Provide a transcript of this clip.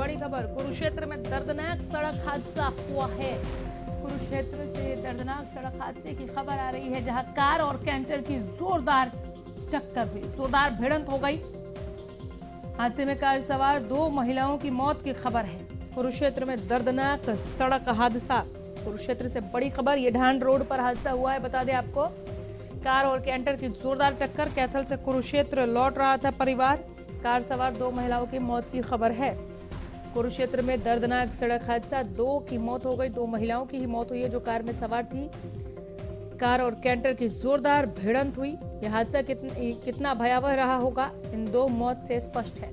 बड़ी खबर, कुरुक्षेत्र में दर्दनाक सड़क हादसा हुआ है। कुरुक्षेत्र से दर्दनाक सड़क हादसे की खबर आ रही है, जहाँ कार और कैंटर की जोरदार टक्कर हुई, जोरदार भिड़ंत हो गई। हादसे में कार सवार दो महिलाओं की मौत की खबर है। कुरुक्षेत्र में दर्दनाक सड़क हादसा। कुरुक्षेत्र से बड़ी खबर, ये ढान रोड पर हादसा हुआ है, बता दें आपको। कार और कैंटर की जोरदार टक्कर, कैथल से कुरुक्षेत्र लौट रहा था परिवार। कार सवार दो महिलाओं की मौत की खबर है। कुरुक्षेत्र में दर्दनाक सड़क हादसा। दो की मौत हो गई दो महिलाओं की ही मौत हुई है जो कार में सवार थी। कार और कैंटर की जोरदार भिड़ंत हुई। यह हादसा कितन, कितना भयावह रहा होगा इन दो मौत से स्पष्ट है।